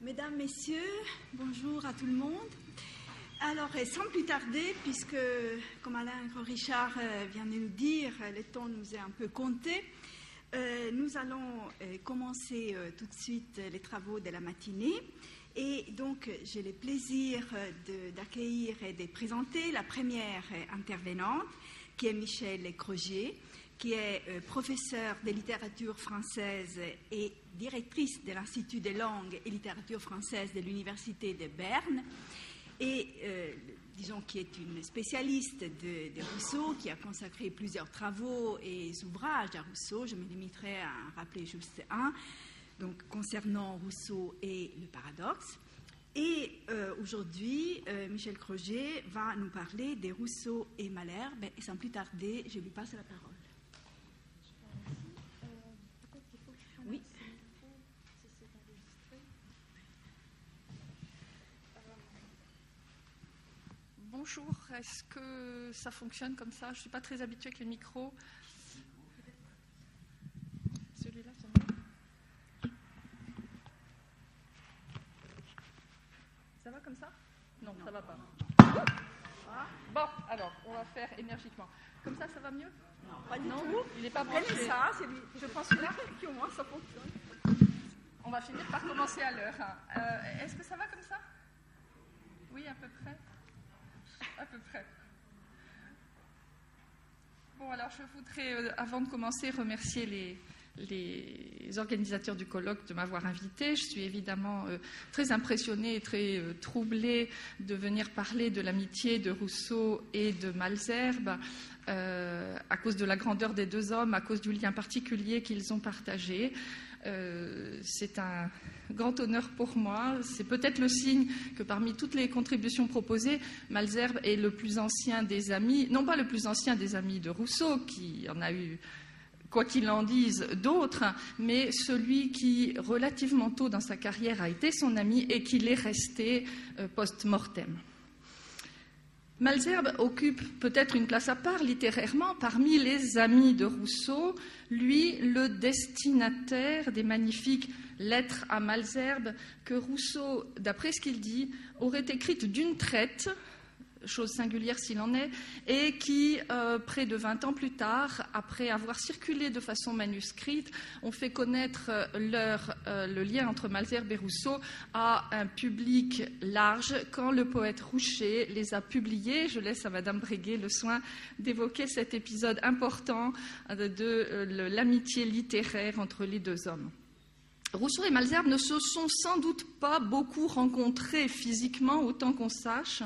Mesdames, Messieurs, bonjour à tout le monde. Alors, sans plus tarder, puisque, comme Alain Richard euh, vient de nous dire, le temps nous est un peu compté, euh, nous allons euh, commencer tout de suite les travaux de la matinée. Et donc, j'ai le plaisir d'accueillir et de présenter la première intervenante, qui est Michel Crogier, qui est professeure de littérature française et directrice de l'Institut des langues et littérature française de l'Université de Berne, et euh, disons qui est une spécialiste de, Rousseau, qui a consacré plusieurs travaux et ouvrages à Rousseau. Je me limiterai à en rappeler juste un, donc concernant Rousseau et le paradoxe. Et euh, aujourd'hui, euh, Michel Croget va nous parler des Rousseau et Malherbe. Et sans plus tarder, je lui passe la parole. Bonjour. Est-ce que ça fonctionne comme ça? Je ne suis pas très habituée avec les micros. Celui-là, ça va Ça va comme ça? Non, ça va pas. Ah. Bon, alors, on va faire énergiquement. Comme ça, ça va mieux? Non, pas du tout. Il n'est pas branché. ça, Je pense que là, au moins, ça fonctionne. On va finir par commencer à l'heure. Hein. Euh, est-ce que ça va comme ça Oui, à peu près à peu près. Bon, alors je voudrais, euh, avant de commencer, remercier les, organisateurs du colloque de m'avoir invité. Je suis évidemment euh, très impressionnée et très euh, troublée de venir parler de l'amitié de Rousseau et de Malzerbe à cause de la grandeur des deux hommes, à cause du lien particulier qu'ils ont partagé. C'est un grand honneur pour moi. C'est peut-être le signe que parmi toutes les contributions proposées, Malzerbe est le plus ancien des amis, non pas le plus ancien des amis de Rousseau, qui en a eu, quoi qu'il en dise, d'autres, mais celui qui, relativement tôt dans sa carrière, a été son ami et qui l'est resté euh, post-mortem. Malzerbe occupe peut-être une place à part littérairement parmi les amis de Rousseau, lui le destinataire des magnifiques lettres à Malzerbe que Rousseau, d'après ce qu'il dit, aurait écrites d'une traite chose singulière s'il en est, et qui, euh, près de 20 ans plus tard, après avoir circulé de façon manuscrite, ont fait connaître euh, euh, le lien entre Malzerbe et Rousseau à un public large quand le poète Roucher les a publiés. Je laisse à Madame Breguet le soin d'évoquer cet épisode important de l'amitié littéraire entre les deux hommes. Rousseau et Malzerbe ne se sont sans doute pas beaucoup rencontrés physiquement, autant qu'on sache.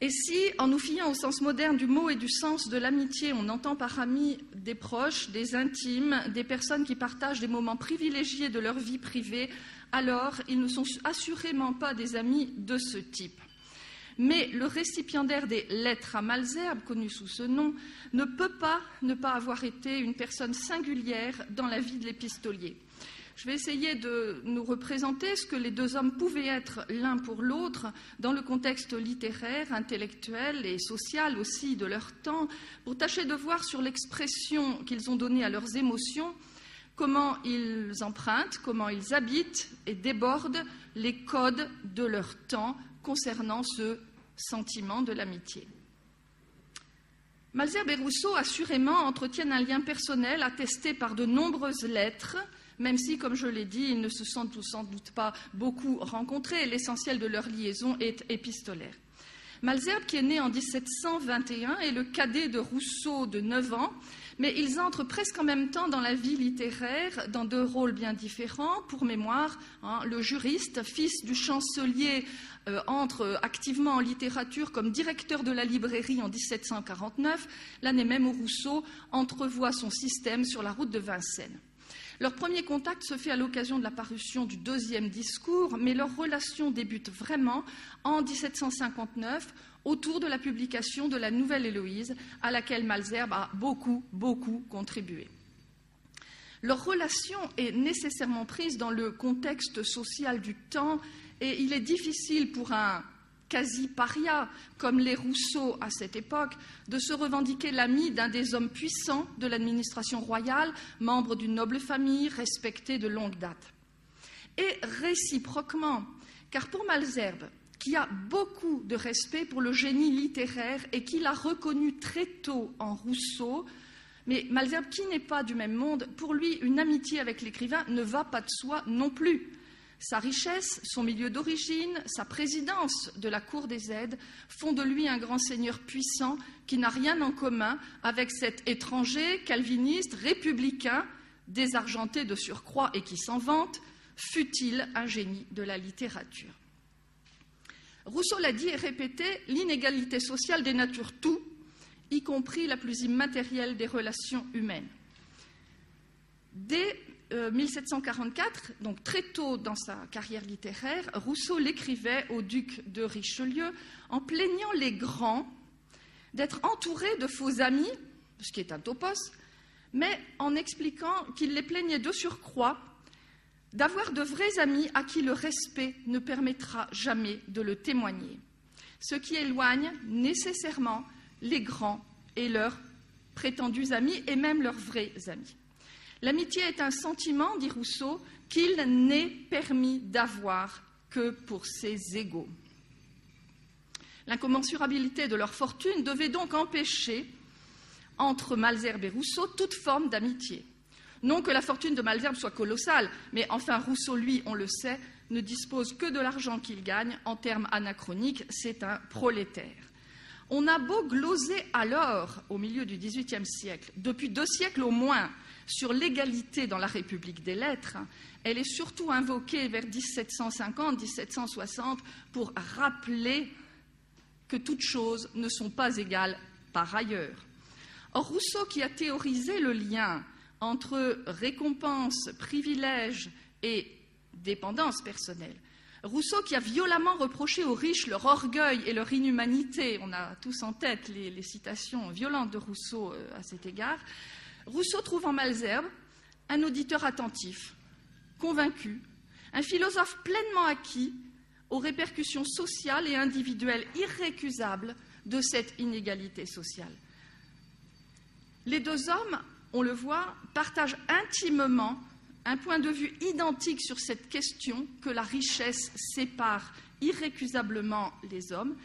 Et si, en nous fiant au sens moderne du mot et du sens de l'amitié, on entend par amis des proches, des intimes, des personnes qui partagent des moments privilégiés de leur vie privée, alors ils ne sont assurément pas des amis de ce type. Mais le récipiendaire des lettres à Malzerbe, connu sous ce nom, ne peut pas ne pas avoir été une personne singulière dans la vie de l'épistolier. Je vais essayer de nous représenter ce que les deux hommes pouvaient être l'un pour l'autre dans le contexte littéraire, intellectuel et social aussi de leur temps, pour tâcher de voir sur l'expression qu'ils ont donnée à leurs émotions comment ils empruntent, comment ils habitent et débordent les codes de leur temps concernant ce sentiment de l'amitié. Malzerbe et Rousseau, assurément, entretiennent un lien personnel attesté par de nombreuses lettres même si, comme je l'ai dit, ils ne se sont sans doute pas beaucoup rencontrés. L'essentiel de leur liaison est épistolaire. Malzerbe, qui est né en 1721, est le cadet de Rousseau de 9 ans, mais ils entrent presque en même temps dans la vie littéraire, dans deux rôles bien différents. Pour mémoire, hein, le juriste, fils du chancelier, euh, entre activement en littérature comme directeur de la librairie en 1749, l'année même où Rousseau entrevoit son système sur la route de Vincennes. Leur premier contact se fait à l'occasion de la parution du deuxième discours, mais leur relation débute vraiment en 1759 autour de la publication de la Nouvelle Héloïse, à laquelle Malzerbe a beaucoup, beaucoup contribué. Leur relation est nécessairement prise dans le contexte social du temps et il est difficile pour un quasi paria, comme les Rousseau à cette époque, de se revendiquer l'ami d'un des hommes puissants de l'administration royale, membre d'une noble famille, respecté de longue date. Et réciproquement, car pour Malzerbe, qui a beaucoup de respect pour le génie littéraire et qui l'a reconnu très tôt en Rousseau, mais Malzerbe, qui n'est pas du même monde, pour lui, une amitié avec l'écrivain ne va pas de soi non plus. Sa richesse, son milieu d'origine, sa présidence de la Cour des aides font de lui un grand seigneur puissant qui n'a rien en commun avec cet étranger calviniste, républicain, désargenté de surcroît et qui s'en vante, fut-il un génie de la littérature. Rousseau l'a dit et répété, l'inégalité sociale dénature tout, y compris la plus immatérielle des relations humaines. Dès 1744, euh, donc très tôt dans sa carrière littéraire, Rousseau l'écrivait au duc de Richelieu en plaignant les grands d'être entourés de faux amis, ce qui est un topos, mais en expliquant qu'il les plaignait de surcroît d'avoir de vrais amis à qui le respect ne permettra jamais de le témoigner, ce qui éloigne nécessairement les grands et leurs prétendus amis et même leurs vrais amis. L'amitié est un sentiment, dit Rousseau, qu'il n'est permis d'avoir que pour ses égaux. L'incommensurabilité de leur fortune devait donc empêcher, entre Malzerbe et Rousseau, toute forme d'amitié. Non que la fortune de Malzerbe soit colossale, mais enfin Rousseau, lui, on le sait, ne dispose que de l'argent qu'il gagne. En termes anachroniques, c'est un prolétaire. On a beau gloser alors, au milieu du XVIIIe siècle, depuis deux siècles au moins, sur l'égalité dans la République des lettres, elle est surtout invoquée vers 1750-1760 pour rappeler que toutes choses ne sont pas égales par ailleurs. Or, Rousseau, qui a théorisé le lien entre récompense, privilège et dépendance personnelle, Rousseau qui a violemment reproché aux riches leur orgueil et leur inhumanité, on a tous en tête les, citations violentes de Rousseau euh, à cet égard, Rousseau trouve en Malzerbe un auditeur attentif, convaincu, un philosophe pleinement acquis aux répercussions sociales et individuelles irrécusables de cette inégalité sociale. Les deux hommes, on le voit, partagent intimement un point de vue identique sur cette question que la richesse sépare irrécusablement les hommes,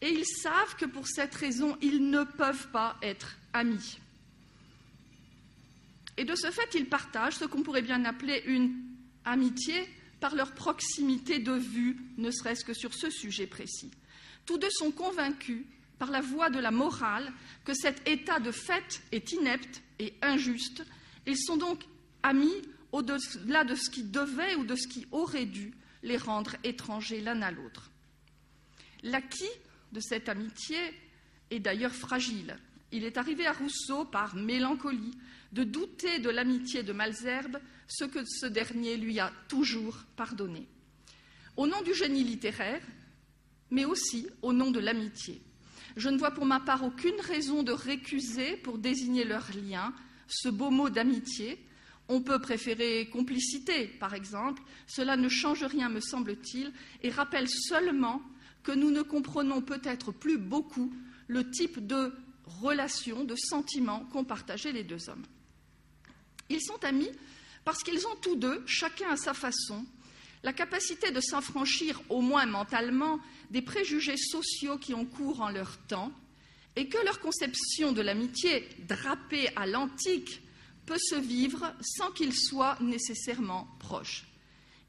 et ils savent que pour cette raison, ils ne peuvent pas être amis. Et de ce fait, ils partagent ce qu'on pourrait bien appeler une amitié par leur proximité de vue, ne serait-ce que sur ce sujet précis. Tous deux sont convaincus, par la voie de la morale, que cet état de fait est inepte et injuste. Ils sont donc amis au-delà de ce qui devait ou de ce qui aurait dû les rendre étrangers l'un à l'autre. L'acquis de cette amitié est d'ailleurs fragile. Il est arrivé à Rousseau, par mélancolie, de douter de l'amitié de Malzerbe, ce que ce dernier lui a toujours pardonné. Au nom du génie littéraire, mais aussi au nom de l'amitié. Je ne vois pour ma part aucune raison de récuser, pour désigner leur lien, ce beau mot d'amitié. On peut préférer complicité, par exemple. Cela ne change rien, me semble-t-il, et rappelle seulement que nous ne comprenons peut-être plus beaucoup le type de relation, de sentiment qu'ont partagé les deux hommes. Ils sont amis parce qu'ils ont tous deux, chacun à sa façon, la capacité de s'affranchir, au moins mentalement, des préjugés sociaux qui ont cours en leur temps, et que leur conception de l'amitié, drapée à l'antique, peut se vivre sans qu'ils soient nécessairement proches.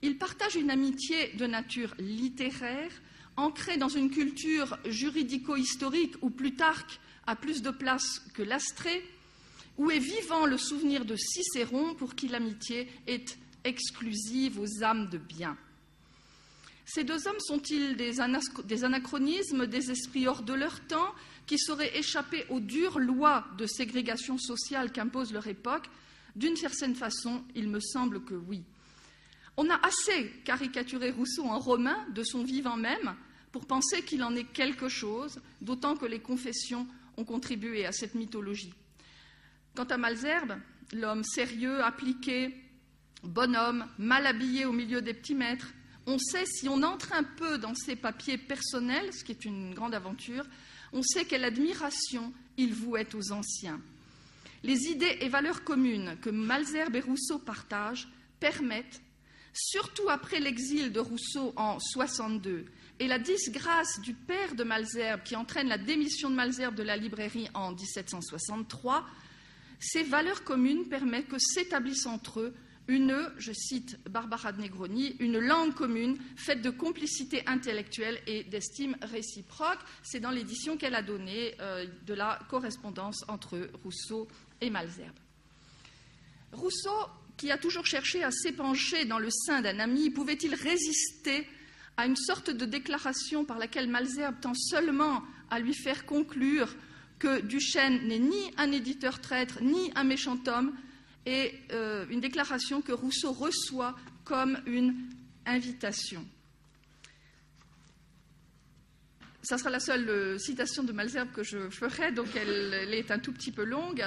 Ils partagent une amitié de nature littéraire, ancrée dans une culture juridico-historique où Plutarque a plus de place que l'Astrée, où est vivant le souvenir de Cicéron pour qui l'amitié est exclusive aux âmes de bien. Ces deux hommes sont-ils des, anachronismes, des esprits hors de leur temps, qui sauraient échapper aux dures lois de ségrégation sociale qu'impose leur époque? D'une certaine façon, il me semble que oui. On a assez caricaturé Rousseau en romain de son vivant même pour penser qu'il en est quelque chose, d'autant que les confessions ont contribué à cette mythologie. Quant à Malzerbe, l'homme sérieux, appliqué, bonhomme, mal habillé au milieu des petits maîtres, On sait, si on entre un peu dans ses papiers personnels, ce qui est une grande aventure, on sait quelle admiration il vouait aux anciens. Les idées et valeurs communes que Malzerbe et Rousseau partagent permettent, surtout après l'exil de Rousseau en 62 et la disgrâce du père de Malzerbe qui entraîne la démission de Malzerbe de la librairie en 1763, ces valeurs communes permettent que s'établissent entre eux une, je cite Barbara de Negroni, une langue commune faite de complicité intellectuelle et d'estime réciproque. C'est dans l'édition qu'elle a donnée euh, de la correspondance entre Rousseau et Malzerbe. Rousseau, qui a toujours cherché à s'épancher dans le sein d'un ami, pouvait-il résister à une sorte de déclaration par laquelle Malzerbe tend seulement à lui faire conclure que Duchesne n'est ni un éditeur traître, ni un méchant homme, et euh, une déclaration que Rousseau reçoit comme une invitation. Ça sera la seule euh, citation de Malzerbe que je ferai, donc elle, est un tout petit peu longue.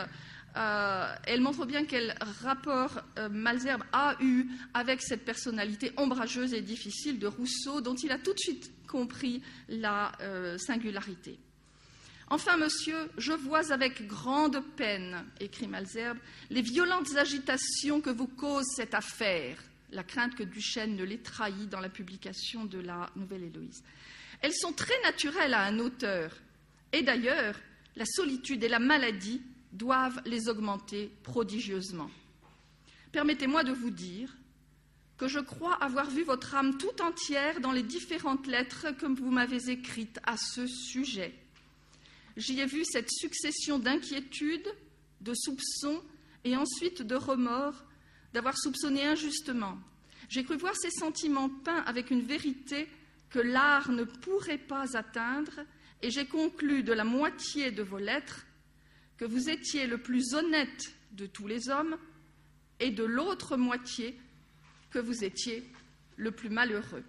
Euh, elle montre bien quel rapport Malzerbe a eu avec cette personnalité ombrageuse et difficile de Rousseau, dont il a tout de suite compris la singularité. Enfin, monsieur, je vois avec grande peine, écrit Malzerbe, les violentes agitations que vous cause cette affaire, la crainte que Duchesne ne les trahit dans la publication de la Nouvelle Héloïse. Elles sont très naturelles à un auteur, et d'ailleurs, la solitude et la maladie doivent les augmenter prodigieusement. Permettez-moi de vous dire que je crois avoir vu votre âme tout entière dans les différentes lettres que vous m'avez écrites à ce sujet j'y ai vu cette succession d'inquiétudes, de soupçons et ensuite de remords d'avoir soupçonné injustement. J'ai cru voir ces sentiments peints avec une vérité que l'art ne pourrait pas atteindre et j'ai conclu de la moitié de vos lettres que vous étiez le plus honnête de tous les hommes et de l'autre moitié que vous étiez le plus malheureux.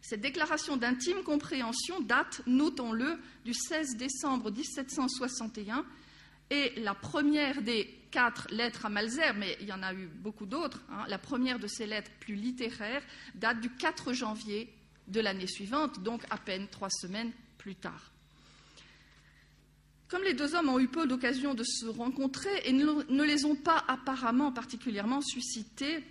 Cette déclaration d'intime compréhension date, notons-le, du 16 décembre 1761 et la première des quatre lettres à Malzer, mais il y en a eu beaucoup d'autres, hein, la première de ces lettres plus littéraires date du 4 janvier de l'année suivante, donc à peine trois semaines plus tard. Comme les deux hommes ont eu peu d'occasion de se rencontrer et ne les ont pas apparemment particulièrement suscités,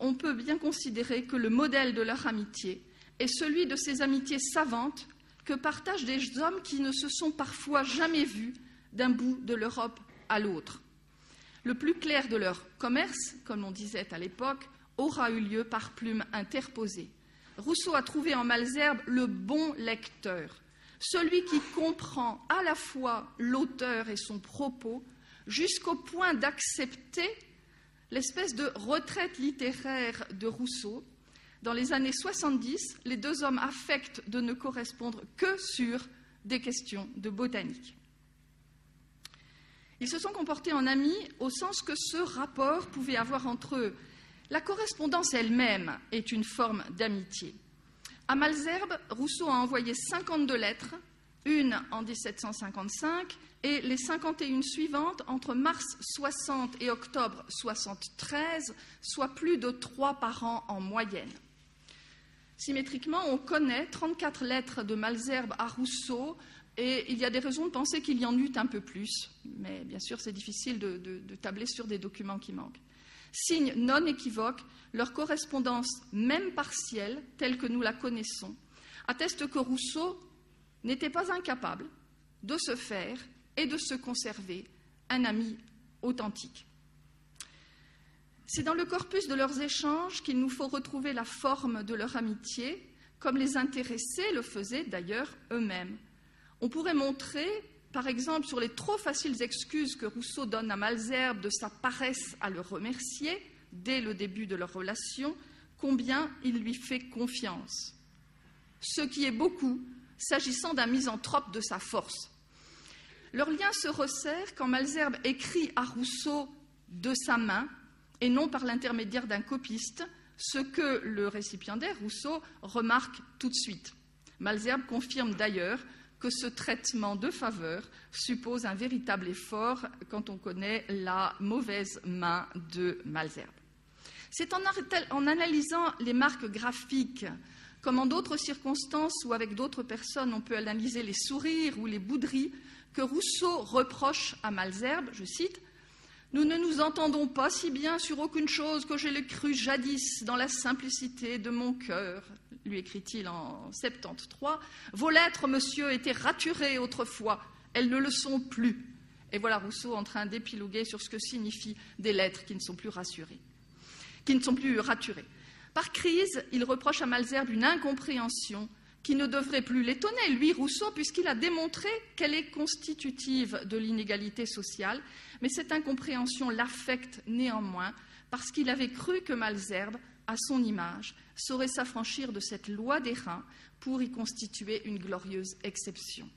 on peut bien considérer que le modèle de leur amitié est celui de ces amitiés savantes que partagent des hommes qui ne se sont parfois jamais vus d'un bout de l'Europe à l'autre. Le plus clair de leur commerce, comme on disait à l'époque, aura eu lieu par plume interposée. Rousseau a trouvé en Malzerbe le bon lecteur, celui qui comprend à la fois l'auteur et son propos, jusqu'au point d'accepter l'espèce de retraite littéraire de Rousseau, dans les années 70, les deux hommes affectent de ne correspondre que sur des questions de botanique. Ils se sont comportés en amis au sens que ce rapport pouvait avoir entre eux. La correspondance elle-même est une forme d'amitié. À Malzerbe, Rousseau a envoyé 52 lettres, une en 1755 et les 51 suivantes entre mars 60 et octobre 73, soit plus de trois par an en moyenne. Symétriquement, on connaît 34 lettres de Malzerbe à Rousseau, et il y a des raisons de penser qu'il y en eut un peu plus. Mais bien sûr, c'est difficile de, de, tabler sur des documents qui manquent. Signe non équivoque, leur correspondance, même partielle, telle que nous la connaissons, atteste que Rousseau n'était pas incapable de se faire et de se conserver un ami authentique. C'est dans le corpus de leurs échanges qu'il nous faut retrouver la forme de leur amitié, comme les intéressés le faisaient d'ailleurs eux-mêmes. On pourrait montrer, par exemple, sur les trop faciles excuses que Rousseau donne à Malzerbe de sa paresse à le remercier dès le début de leur relation, combien il lui fait confiance. Ce qui est beaucoup s'agissant d'un misanthrope de sa force. Leur lien se resserre quand Malzerbe écrit à Rousseau de sa main et non par l'intermédiaire d'un copiste, ce que le récipiendaire Rousseau remarque tout de suite. Malzerbe confirme d'ailleurs que ce traitement de faveur suppose un véritable effort quand on connaît la mauvaise main de Malzerbe. C'est en, analysant les marques graphiques, comme en d'autres circonstances ou avec d'autres personnes, on peut analyser les sourires ou les bouderies, que Rousseau reproche à Malzerbe, je cite, Nous ne nous entendons pas si bien sur aucune chose que je l'ai cru jadis dans la simplicité de mon cœur, lui écrit-il en 73. Vos lettres, monsieur, étaient raturées autrefois, elles ne le sont plus. Et voilà Rousseau en train d'épiloguer sur ce que signifient des lettres qui ne sont plus rassurées qui ne sont plus raturés. Par crise, il reproche à Malzerbe une incompréhension qui ne devrait plus l'étonner, lui, Rousseau, puisqu'il a démontré qu'elle est constitutive de l'inégalité sociale, mais cette incompréhension l'affecte néanmoins parce qu'il avait cru que Malzerbe, à son image, saurait s'affranchir de cette loi des reins pour y constituer une glorieuse exception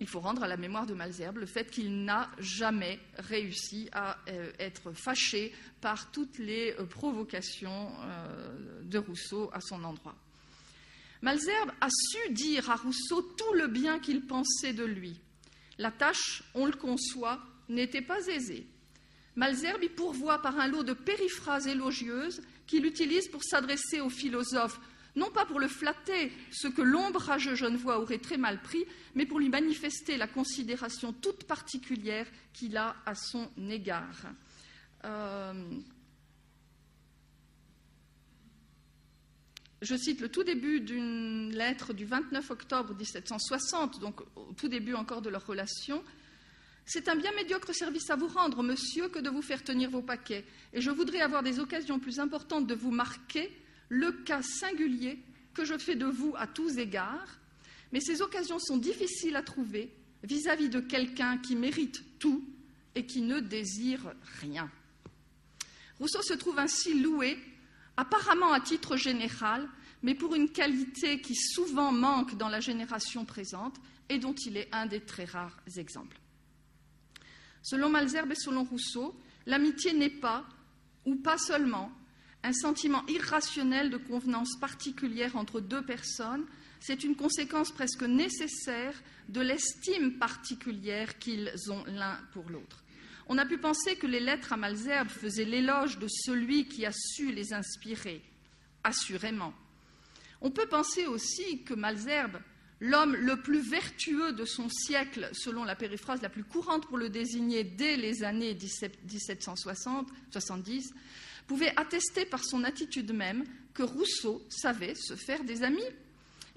il faut rendre à la mémoire de Malzerbe le fait qu'il n'a jamais réussi à euh, être fâché par toutes les euh, provocations euh, de Rousseau à son endroit. Malzerbe a su dire à Rousseau tout le bien qu'il pensait de lui. La tâche, on le conçoit, n'était pas aisée. Malzerbe y pourvoit par un lot de périphrases élogieuses qu'il utilise pour s'adresser aux philosophes non pas pour le flatter, ce que l'ombrageux jeune voix aurait très mal pris, mais pour lui manifester la considération toute particulière qu'il a à son égard. Euh, je cite le tout début d'une lettre du 29 octobre 1760, donc au tout début encore de leur relation. C'est un bien médiocre service à vous rendre, monsieur, que de vous faire tenir vos paquets, et je voudrais avoir des occasions plus importantes de vous marquer le cas singulier que je fais de vous à tous égards, mais ces occasions sont difficiles à trouver vis-à-vis de quelqu'un qui mérite tout et qui ne désire rien. Rousseau se trouve ainsi loué, apparemment à titre général, mais pour une qualité qui souvent manque dans la génération présente et dont il est un des très rares exemples. Selon Malzerbe et selon Rousseau, l'amitié n'est pas, ou pas seulement, un sentiment irrationnel de convenance particulière entre deux personnes, c'est une conséquence presque nécessaire de l'estime particulière qu'ils ont l'un pour l'autre. On a pu penser que les lettres à Malzerbe faisaient l'éloge de celui qui a su les inspirer, assurément. On peut penser aussi que Malzerbe, l'homme le plus vertueux de son siècle, selon la périphrase la plus courante pour le désigner dès les années 1760-70, pouvait attester par son attitude même que Rousseau savait se faire des amis.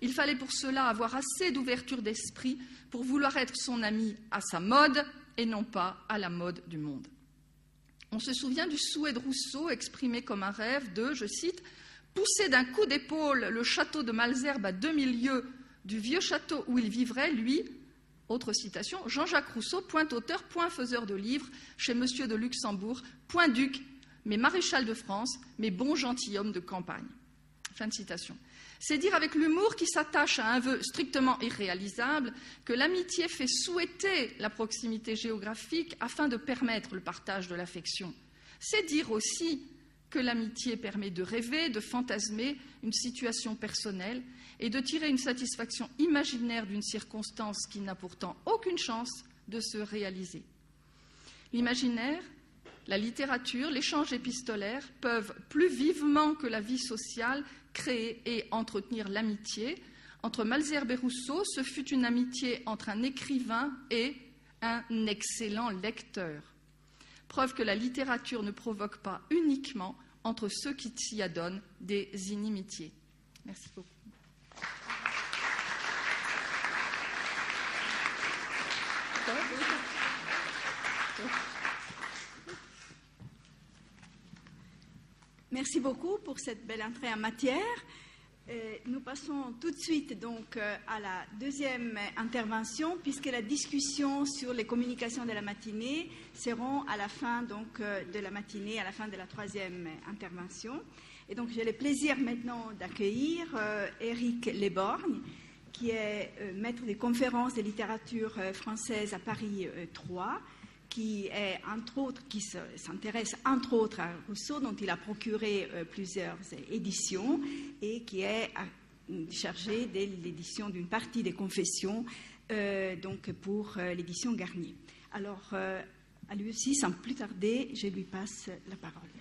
Il fallait pour cela avoir assez d'ouverture d'esprit pour vouloir être son ami à sa mode et non pas à la mode du monde. On se souvient du souhait de Rousseau exprimé comme un rêve de, je cite, pousser d'un coup d'épaule le château de Malzerbe à 2000 lieues du vieux château où il vivrait, lui, autre citation, Jean-Jacques Rousseau, point auteur, point faiseur de livres, chez Monsieur de Luxembourg, point duc mais maréchal de France, mais bon gentilhomme de campagne. Fin de citation. C'est dire avec l'humour qui s'attache à un vœu strictement irréalisable que l'amitié fait souhaiter la proximité géographique afin de permettre le partage de l'affection. C'est dire aussi que l'amitié permet de rêver, de fantasmer une situation personnelle et de tirer une satisfaction imaginaire d'une circonstance qui n'a pourtant aucune chance de se réaliser. L'imaginaire, la littérature, l'échange épistolaire peuvent plus vivement que la vie sociale créer et entretenir l'amitié. Entre Malzerbe et Rousseau, ce fut une amitié entre un écrivain et un excellent lecteur. Preuve que la littérature ne provoque pas uniquement entre ceux qui s'y adonnent des inimitiés. Merci beaucoup. Merci beaucoup pour cette belle entrée en matière. Euh, nous passons tout de suite donc euh, à la deuxième intervention, puisque la discussion sur les communications de la matinée seront à la fin euh, de la matinée, à la fin de la troisième intervention. Et donc j'ai le plaisir maintenant d'accueillir Éric Leborgne, qui est maître des conférences de littérature française à Paris 3 qui est entre autres, qui s'intéresse entre autres à Rousseau, dont il a procuré euh, plusieurs éditions et qui est chargé de l'édition d'une partie des confessions, euh, donc pour euh, l'édition Garnier. Alors, à lui aussi, sans plus tarder, je lui passe la parole.